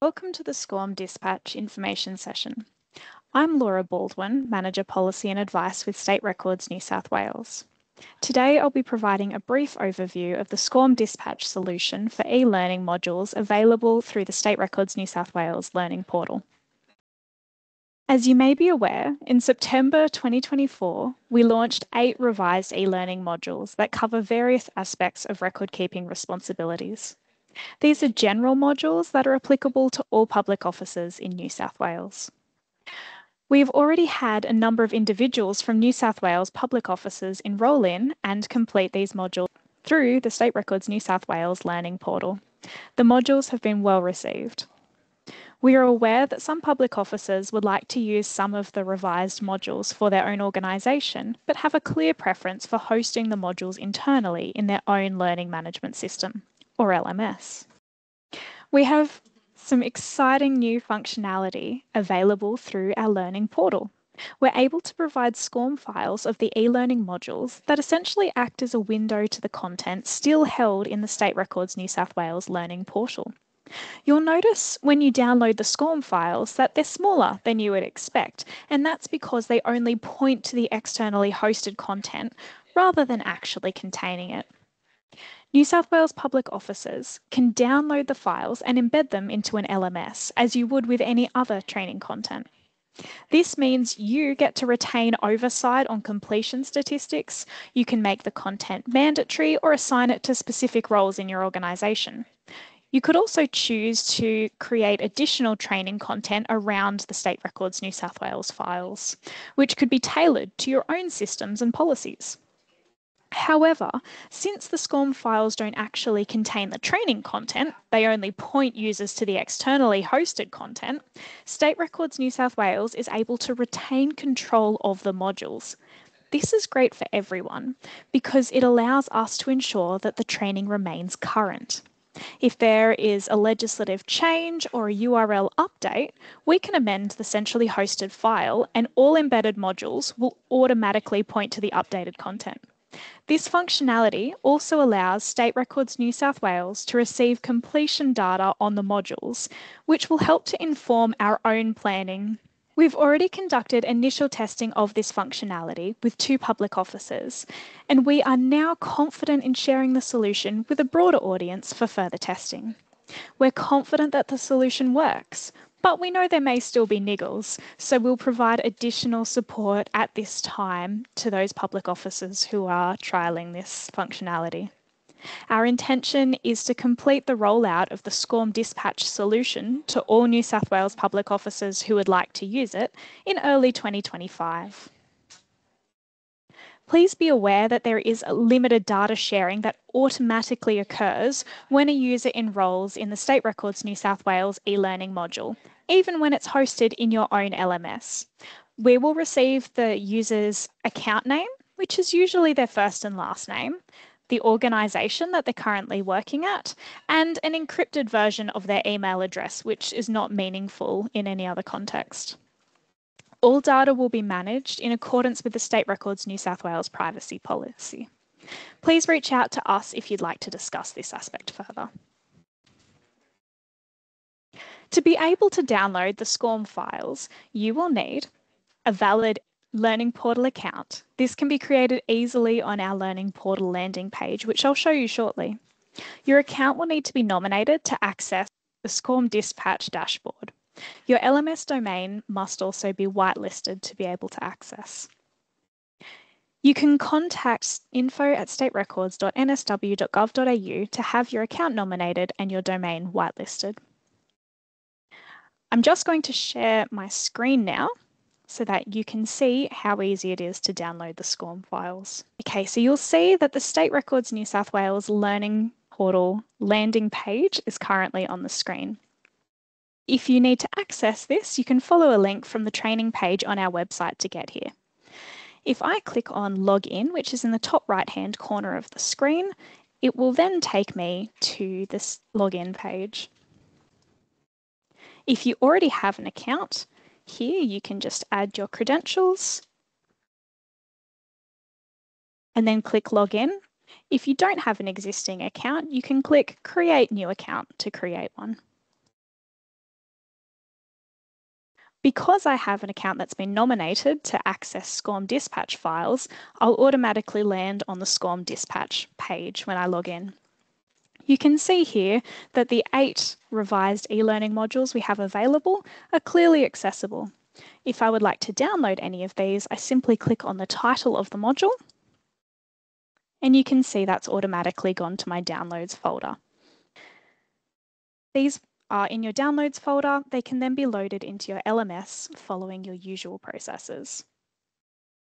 Welcome to the SCORM Dispatch information session. I'm Laura Baldwin, Manager Policy and Advice with State Records New South Wales. Today I'll be providing a brief overview of the SCORM Dispatch solution for e-learning modules available through the State Records New South Wales Learning Portal. As you may be aware, in September 2024, we launched eight revised e-learning modules that cover various aspects of record keeping responsibilities. These are general modules that are applicable to all public offices in New South Wales. We've already had a number of individuals from New South Wales public offices enrol in and complete these modules through the State Records New South Wales Learning Portal. The modules have been well received. We are aware that some public offices would like to use some of the revised modules for their own organisation, but have a clear preference for hosting the modules internally in their own learning management system or LMS. We have some exciting new functionality available through our learning portal. We're able to provide SCORM files of the e-learning modules that essentially act as a window to the content still held in the State Records New South Wales learning portal. You'll notice when you download the SCORM files that they're smaller than you would expect, and that's because they only point to the externally hosted content rather than actually containing it. New South Wales public offices can download the files and embed them into an LMS as you would with any other training content. This means you get to retain oversight on completion statistics. You can make the content mandatory or assign it to specific roles in your organisation. You could also choose to create additional training content around the State Records New South Wales files, which could be tailored to your own systems and policies. However, since the SCORM files don't actually contain the training content, they only point users to the externally hosted content, State Records New South Wales is able to retain control of the modules. This is great for everyone because it allows us to ensure that the training remains current. If there is a legislative change or a URL update, we can amend the centrally hosted file and all embedded modules will automatically point to the updated content. This functionality also allows State Records New South Wales to receive completion data on the modules, which will help to inform our own planning. We've already conducted initial testing of this functionality with two public offices, and we are now confident in sharing the solution with a broader audience for further testing. We're confident that the solution works, but we know there may still be niggles, so we'll provide additional support at this time to those public offices who are trialling this functionality. Our intention is to complete the rollout of the SCORM dispatch solution to all New South Wales public offices who would like to use it in early 2025. Please be aware that there is a limited data sharing that automatically occurs when a user enrolls in the State Records New South Wales e-learning module, even when it's hosted in your own LMS. We will receive the user's account name, which is usually their first and last name, the organisation that they're currently working at, and an encrypted version of their email address, which is not meaningful in any other context. All data will be managed in accordance with the State Records New South Wales privacy policy. Please reach out to us if you'd like to discuss this aspect further. To be able to download the SCORM files, you will need a valid Learning Portal account. This can be created easily on our Learning Portal landing page, which I'll show you shortly. Your account will need to be nominated to access the SCORM Dispatch dashboard. Your LMS domain must also be whitelisted to be able to access. You can contact info at staterecords.nsw.gov.au to have your account nominated and your domain whitelisted. I'm just going to share my screen now so that you can see how easy it is to download the SCORM files. Okay, so you'll see that the State Records New South Wales Learning Portal landing page is currently on the screen. If you need to access this, you can follow a link from the training page on our website to get here. If I click on Login, which is in the top right hand corner of the screen, it will then take me to this login page. If you already have an account, here you can just add your credentials and then click Login. If you don't have an existing account, you can click Create New Account to create one. Because I have an account that's been nominated to access SCORM dispatch files, I'll automatically land on the SCORM dispatch page when I log in. You can see here that the eight revised e-learning modules we have available are clearly accessible. If I would like to download any of these, I simply click on the title of the module and you can see that's automatically gone to my downloads folder. These are in your downloads folder. They can then be loaded into your LMS following your usual processes.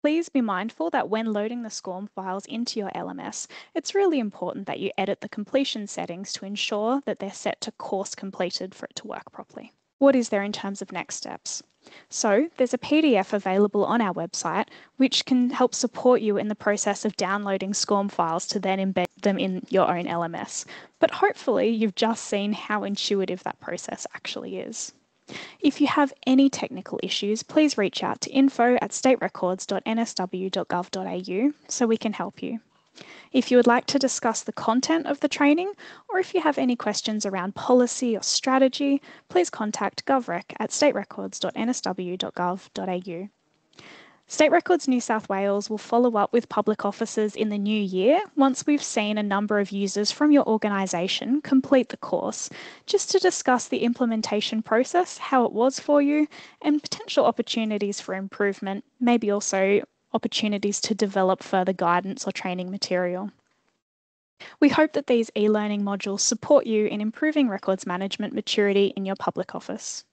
Please be mindful that when loading the SCORM files into your LMS, it's really important that you edit the completion settings to ensure that they're set to course completed for it to work properly. What is there in terms of next steps? So there's a PDF available on our website which can help support you in the process of downloading SCORM files to then embed them in your own LMS. But hopefully you've just seen how intuitive that process actually is. If you have any technical issues, please reach out to info at staterecords.nsw.gov.au so we can help you. If you would like to discuss the content of the training, or if you have any questions around policy or strategy, please contact govrec at staterecords.nsw.gov.au. State Records New South Wales will follow up with public offices in the new year once we've seen a number of users from your organisation complete the course, just to discuss the implementation process, how it was for you, and potential opportunities for improvement, maybe also opportunities to develop further guidance or training material. We hope that these e-learning modules support you in improving records management maturity in your public office.